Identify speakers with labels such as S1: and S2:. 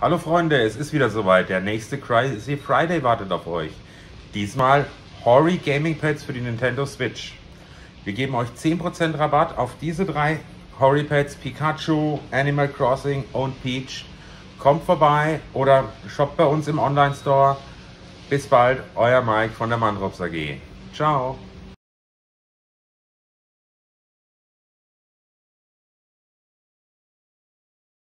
S1: Hallo Freunde, es ist wieder soweit. Der nächste Crazy Friday wartet auf euch. Diesmal Hori Gaming Pads für die Nintendo Switch. Wir geben euch 10% Rabatt auf diese drei Hori Pads Pikachu, Animal Crossing und Peach. Kommt vorbei oder shoppt bei uns im Online-Store. Bis bald, euer Mike von der Mandrops AG. Ciao.